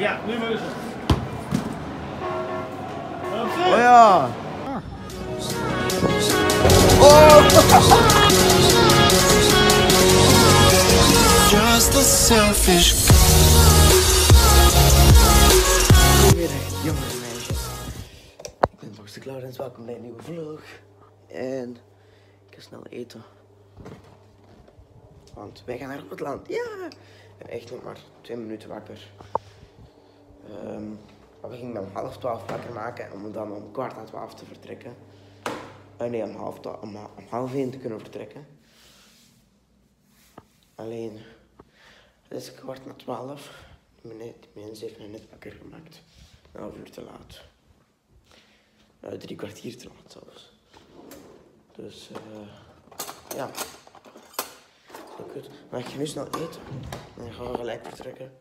Ja, nu maar eens. Oh ja. Oh. Just a selfish Goedemiddag, jongens en meisjes. Ik ben Box de Clarence, welkom bij een nieuwe vlog. En ik ga snel eten. Want wij gaan naar op het land. Ja! Ik ben echt nog maar twee minuten wakker. Ehm, we gingen om half twaalf wakker maken om dan om kwart na twaalf te vertrekken. Eh, nee, om half, om, half één te kunnen vertrekken. Alleen, het is kwart na twaalf. Mensen heeft mij net wakker gemaakt. Een half uur te laat. Eh, drie kwartier te laat zelfs. Dus, eh ja. Zo kut. Maar ik ga nu snel eten. En dan gaan we gelijk vertrekken.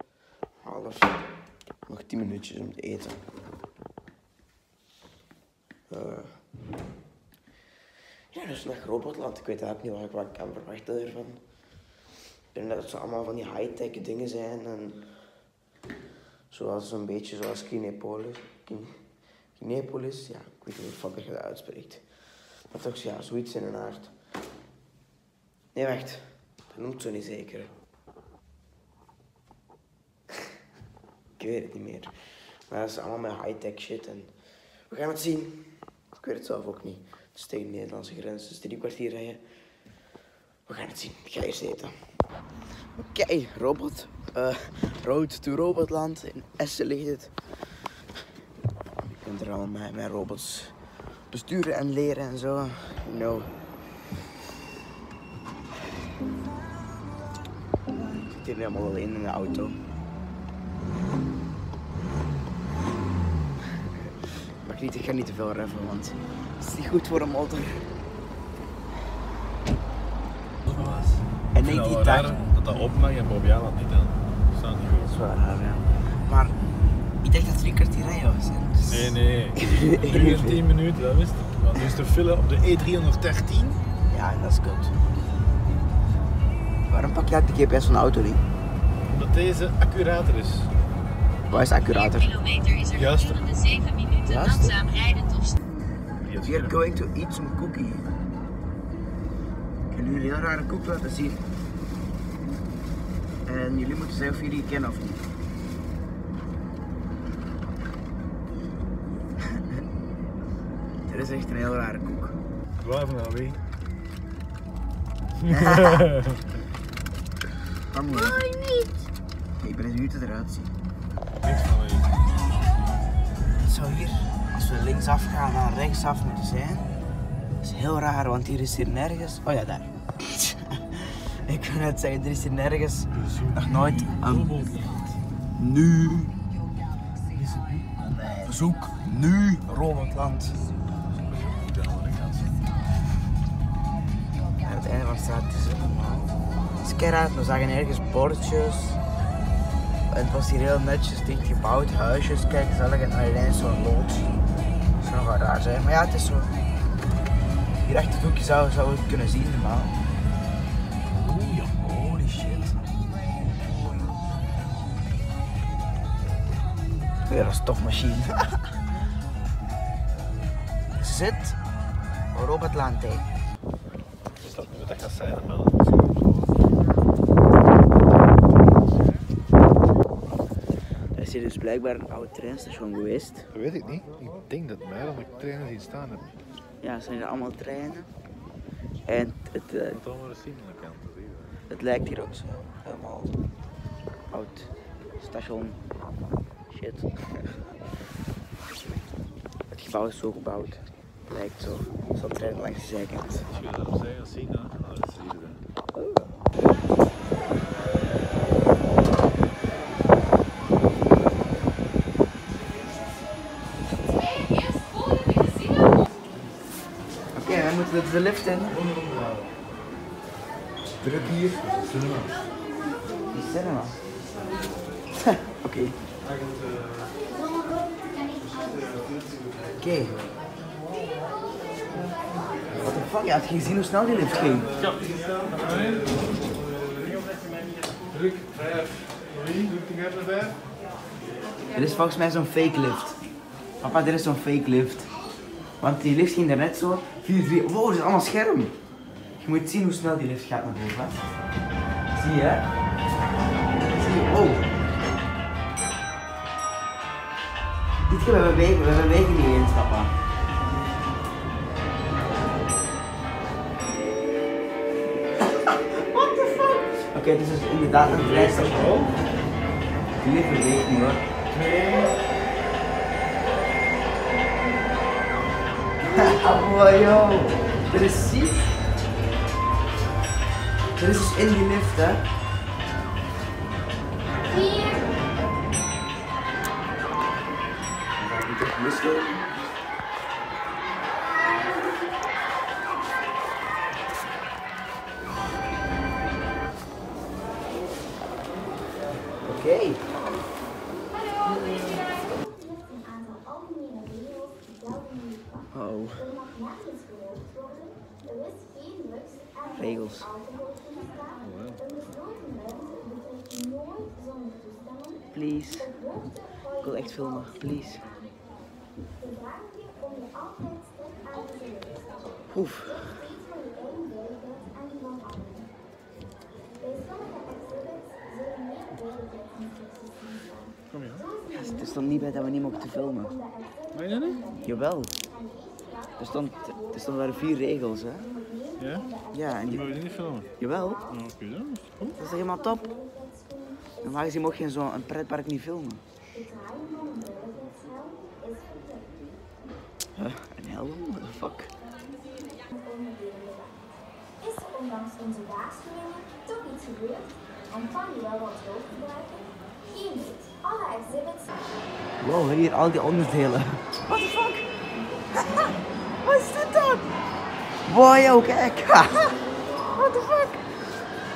Half. Nog tien minuutjes om te eten. Eh ja, dus naar Robotland. Ik weet eigenlijk niet wat ik, wat ik kan verwachten ervan. Ik denk dat het zo allemaal van die high-tech dingen zijn. En zoals een beetje zoals Kinepolis. Kin- Kinepolis, ja, ik weet niet hoe je dat uitspreekt. Maar toch, ja, zoiets in een aard. Nee, wacht. Dat noemt zo niet zeker. Ik weet het niet meer. Maar dat is allemaal met high-tech shit en we gaan het zien. Ik weet het zelf ook niet. Het is tegen de Nederlandse grens, dus drie kwartier rijden. We gaan het zien. Ik ga eerst eten. Oké, robot. eh road to Robotland. In Essen ligt het. Je kunt er al met, met robots besturen en leren en zo. You know. Ik zit hier helemaal alleen in de auto. Niet, ik ga niet te veel reffen, want het is niet goed voor een motor. En nee, die raar dat dat op mag en Bob Jan dat niet dan. Dat staat niet Dat goed. is wel raar, ja. Maar ik dacht dat drie kwartier rijden was. Dus- Nee, nee. Nu is 10 minuten, dat wist ik. Want nu is de file op de E E313. Ja, dat is kut. Waarom pak je uit de GPS van de auto niet? Omdat deze accurater is. Waar is accurater? kilometer is er Juist. gedurende 7 minuten Juist. langzaam rijden tot Die is We are going to eat some cookie. Ik ga jullie een heel rare koek laten zien. En jullie moeten zeggen of jullie die kennen of niet. Dit is echt een heel rare koek. Waar van nou wie? Kan niet. niet. Ik ben benieuwd hoe het eruit ziet. Niks van wie. Het zou hier, als we linksaf gaan, naar rechtsaf moeten zijn. Dat is heel raar, want hier is hier nergens. Oh ja, daar. ik kan net zeggen, er is hier nergens nog nooit een. Nu. Zoek nu Robotland. Aan het einde van de straat is het normaal. Het is keihard, we zagen ergens bordjes. En het was hier heel netjes dicht gebouwd, huisjes, kijk gezellig en alleen zo'n loods. Dat zou nogal raar zijn, maar ja, het is zo. Hier achter het hoekje zou, zou je het kunnen zien normaal. Holy shit. Weer een stofmachine. Zit dat nu wat dat gaat zijn? Maar Er is hier dus blijkbaar een oud treinstation geweest. dat weet ik niet. Ik denk dat mij dat ik trainen zien staan heb. Ja, het zijn er allemaal treinen. En het, eh, Dat allemaal eens zien aan de kant. zie je wel. het lijkt hier ook zo. Helemaal oud station. Shit. Het gebouw is zo gebouwd. Lijkt zo. Er treinen langs de zijkant. Als je dat op zij gaat zien, dan de lift in. Druk hier. Die cinema. Oké. Oké. What the fuck? Je had gezien hoe snel die lift ging. Druk, vijf, drie, druk die. Dit is volgens mij zo'n fake lift. Papa, dit is zo'n fake lift. Want die lift ging daarnet zo 4, 3. Wow, dit is allemaal scherm. Je moet zien hoe snel die lift gaat naar boven. Zie je? Zie je? Oh. Dit keer, we bewegen, we bewegen niet eens, papa. What the fuck? Oké, dit is dus inderdaad een vrijstation. Die lift beweegt niet hoor. Wow, yo. Dit is ziek. Dit sommige exhibits zullen meer veiligheidsinstructies zien staan. Kom je? Het stond niet bij dat we niet mochten filmen. Meen je niet? Jawel. Er stond, er stonden daar vier regels, hè? Ja? Ja, en Die wil je niet filmen? jawel. Nou, oké dan. is het goed. Dat is helemaal top? Normaal gezien mocht je in zo'n pretpark niet filmen. Huh? Een helm? What the fuck? Is er ondanks onze waarschuwingen toch iets gebeurd en kan je wel wat hulp gebruiken? Geen nood. Alle exhibits Wow, hier al die onderdelen. What the fuck? Wat is dit dan? Wow, yo, kijk. What the fuck?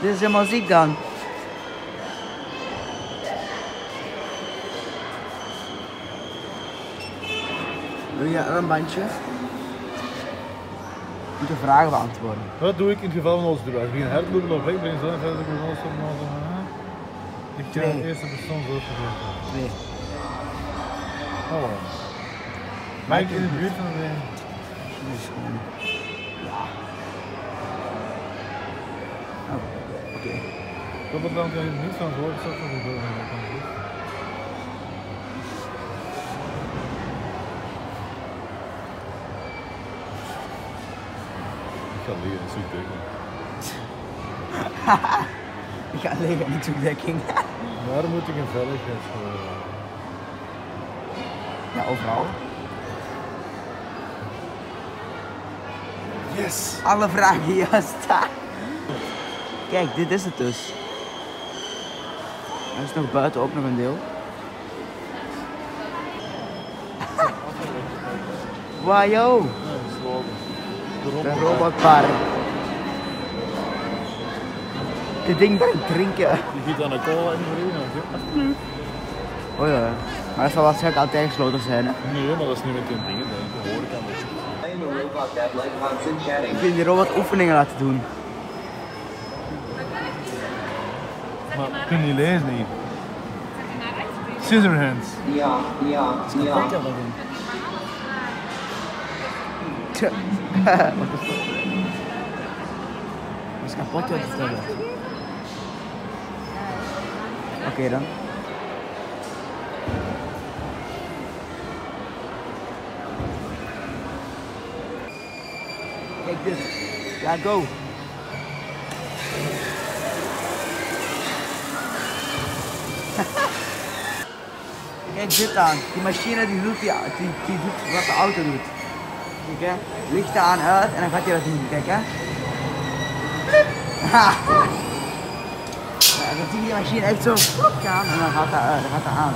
Dit is helemaal ziek dan. Wil je een bandje? Moet je vragen beantwoorden. Wat doe ik in het geval van ons doen? Als ik een herlopen op weg ben, dan verder ons op ons. Ik ga de eerste persoon zo vergeten. Nee. Oh. Ik in de buurt van de. Oh, oké. Op het land kan je er niet van gehoord, zo van de door. Ik ga liggen in zoekdekking. Ik ga liggen in toedekking. Waar moet ik een veiligheidsschool Ja, overal. Yes! Alle vragen juist. Kijk, dit is het dus. Er is nog buiten ook nog een deel. Wow, yo. De robotpark. Dit ding brengt drinken. Je giet aan de cola in de vrienden. Oh ja. Maar dat zal waarschijnlijk altijd gesloten zijn. Hè. Nee, maar dat is niet met die dingen. Ik wil die robot oefeningen laten doen. Maar ik kan niet lezen hier. Scissorhands. Dat ding. Tja. Wat is dat? Dat is kapot wat. Oké dan. Kijk dit. Ja, go. Kijk dit aan. Die machine die doet, die, die, doet wat de auto doet. Kijk hè. Lichten aan uit en dan gaat hij dat doen. Kijk hè. Ja, dan zie je die machine echt zo gaan en dan gaat dat uit, dan gaat dat aan.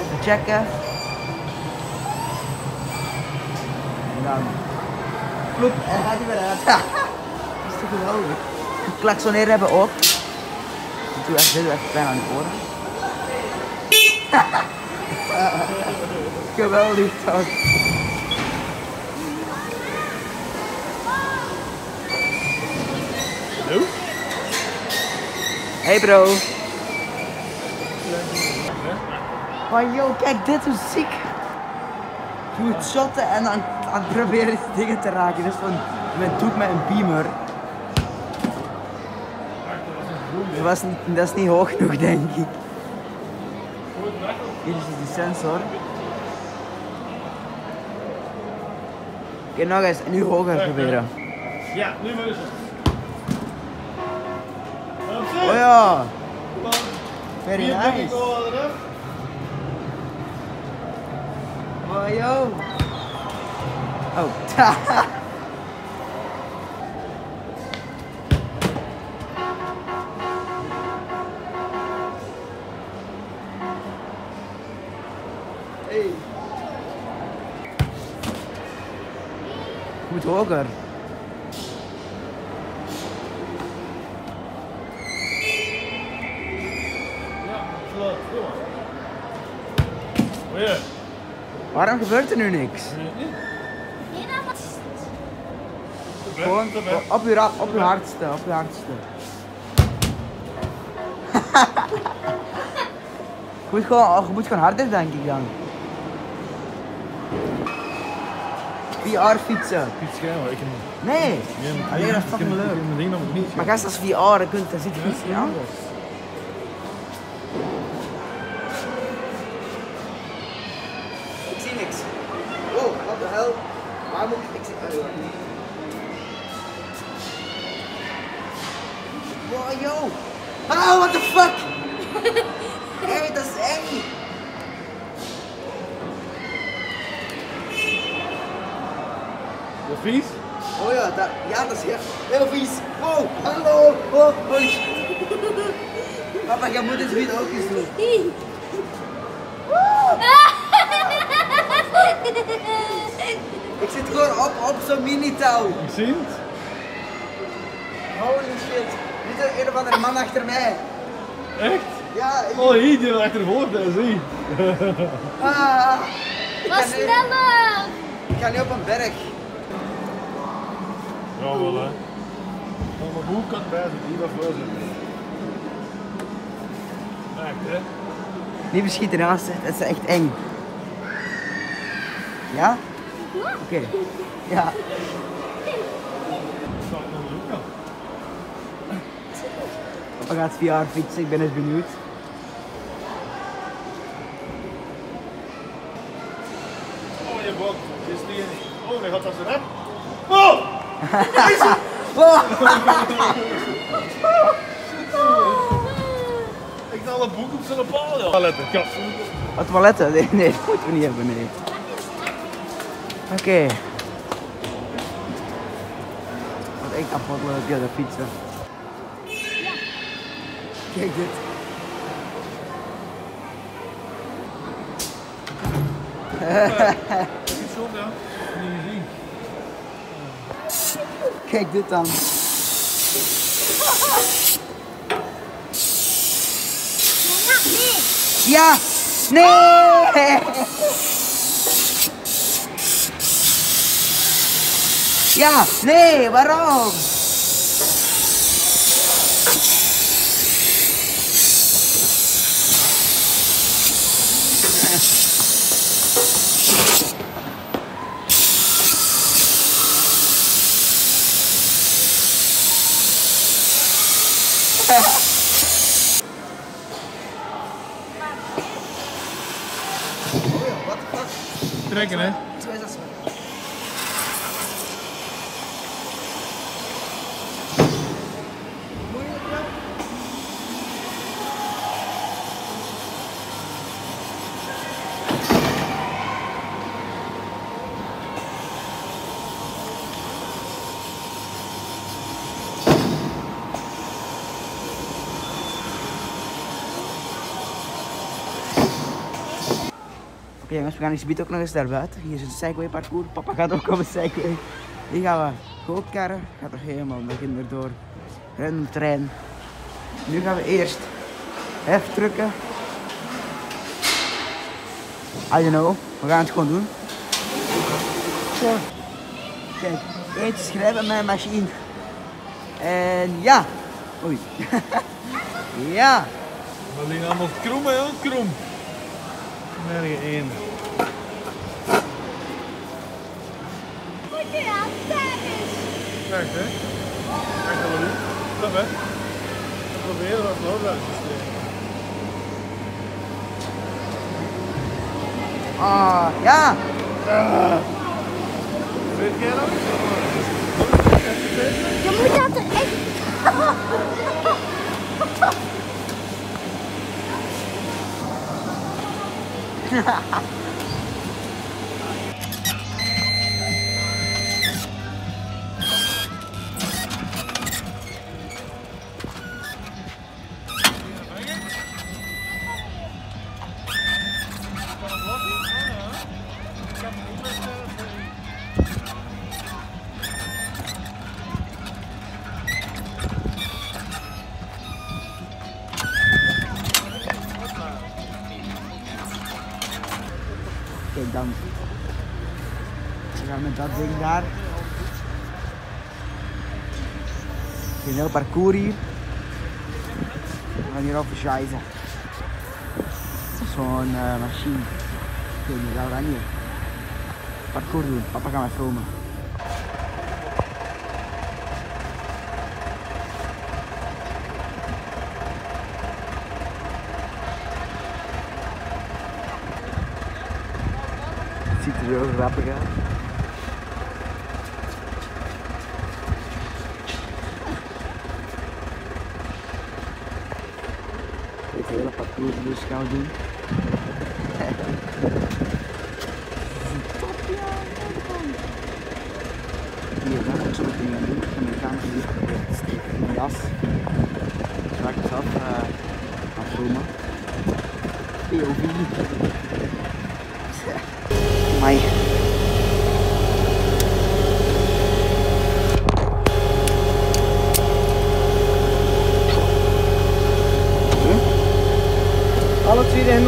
Even checken. En dan en dan gaat hij weer uit. Dat is toch geweldig. Klaksoneren hebben ook. Ik doe echt, dit doe echt pijn aan de oren. Geweldig toch? Hallo? Hey bro. Maar yo, kijk dit, hoe ziek. Je moet shotten en dan aan het proberen dingen te raken. Dus van, met doek met een beamer. Dat, was dat is niet hoog genoeg, denk ik. Hier is die sensor. Oké, nog eens. Nu hoger proberen. Ja, nu maar eens. Oh ja. Very nice. Oh. Oh. hey. Moet hoger. Waarom gebeurt er nu niks? Nee, dat was... Gewoon op je, op je hardste, op je hardste. je, moet gewoon, je moet gewoon harder denk ik dan. VR fietsen. Iets schijn, maar ik Nee, alleen dat is fucking leuk. Maar gast, als VR dan kunt, dan zit je iets niet anders. Weer ook eens doen. Ik zit gewoon op, op zo'n mini-touw. Ik zie het. Holy shit. Dit is een of andere man achter mij. Echt? Ja, ik... Oh, hier, die daar zie. Ah, ik Wat ga nu- sneller! Ik ga nu op een berg. Ja, wel hè. Maar hoe kan het bij zijn? Hier wat voor zijn. Echt hè? Niet beschieten naast, het is echt eng. Ja? Oké. Ja. Zoeken? We gaan VR fietsen, ik ben eens benieuwd. Oh, je bot. Dit is die. Oh, dan gaat dat zo rap. Oh! een boek op zijn paal. Ja. Letten, kap. Wat toiletten? Nee, nee, dat moeten we niet hebben, nee. Oké. Wat echt kapot leuk, ja, dat fietsen. Kijk dit. Ja. Kijk dit dan. या नहीं या नहीं वरोंग Trekken, hè? We gaan die gebied ook nog eens daar buiten. Hier is een segway parcours. Papa gaat ook op een segway. Die gaan we gootkarren. Gaat toch helemaal nog in erdoor. Rennen trein. Nu gaan we eerst heftrukken. I don't know. We gaan het gewoon doen. Zo. Kijk, eentje schrijven met een machine. En ja. Oei. ja. We liggen allemaal krom, hè? Krom. Smerige één. Moet je aan tennis? Echt hè? Echt wel doen. Stop hè? Probeer er wat lood uit te steken. Ah, ja. Weet jij dat? Je moet dat er echt... Kijk dan. We gaan met dat ding daar. Een heel parcours hier. We gaan hier over scheißen. Zo'n eh, machine. Ik weet niet, oranje. Parcours doen. Papa gaat heel grappig uit. Dit hele parcours dus gaan doen. Hier dan ook zo meteen gaan doen. En dan gaan we hier steken in mijn jas. Dus ga ik het zelf uh, gaan filmen. POV. Amai.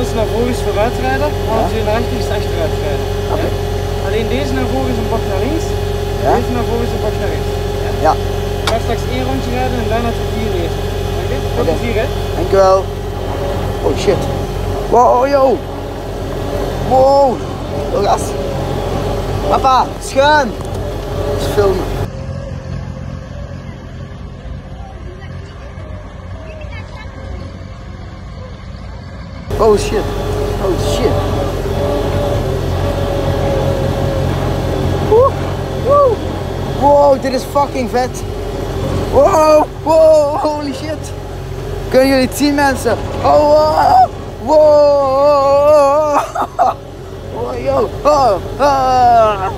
Hendels naar voren is vooruitrijden, alle Ja. twee naar rechts is achteruitrijden. Ja? Alleen deze naar voren is een bocht naar links, Ja? deze naar voren is een bocht naar rechts. Ja, Ik ga straks één rondje rijden en daarna tot vier deze. Oké? Tot vier hè? dankjewel. Oh shit. Wow, yo. Wow. Gas. Papa, schuin. Filmen. Oh shit. Oh shit. Woe. Woe. Wow, dit is fucking vet. Wow, wow, holy shit. Kunnen jullie het zien mensen? Oh, wow, wow. Oh, yo. Oh, ah.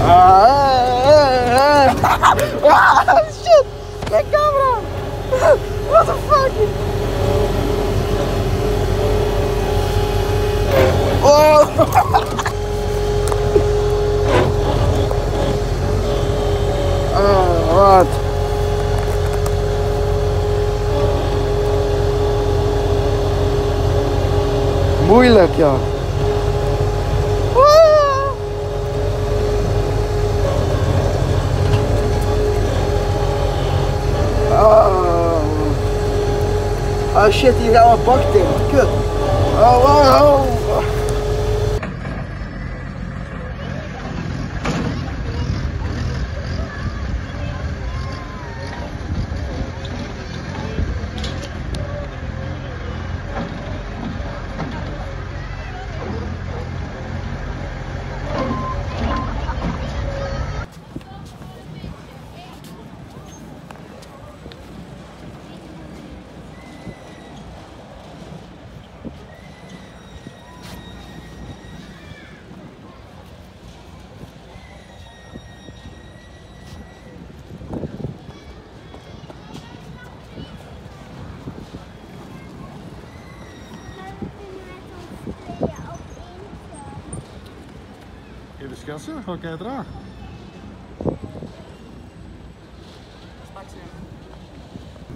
Ah, ah, shit. Mijn camera. What the fuck? Oh. Ah, wat? Moeilijk, ja. Oh shit, hier gaan we bak in. Kut. Oh, oh, schassen, ga ik. Je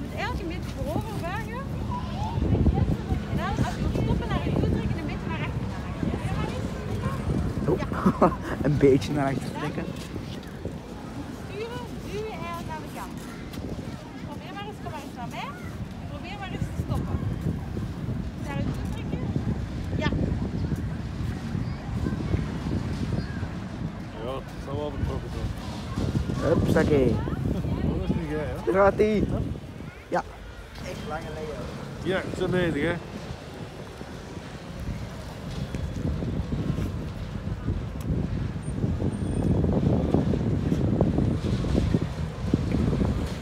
moet eigenlijk een beetje voorover buigen. En dan als je moet stoppen naar je toe trekken, een beetje naar rechts gaan. Een beetje naar achter trekken. Sturen, duwen eigenlijk aan de kant. Probeer maar eens, kom maar eens naar mij. Probeer maar eens te stoppen. Hupsakee. Dat is niet gek, hè? Daar gaat ie. Ja. Echt lange Leo. Ja, zo bezig, hè?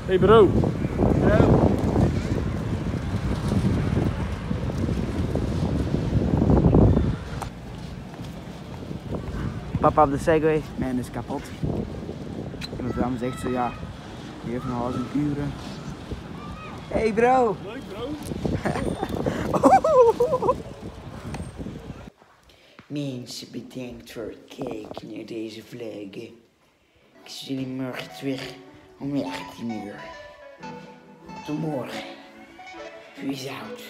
Hey bro. Papa op de Segway. Mijn is kapot. Mijn vrouw zegt zo, ja, heeft nog een uren. Hey bro. Leuk bro. Mensen, bedankt voor het kijken naar deze vloggen. Ik zie jullie morgen terug om 19 uur. Tot morgen. Peace out.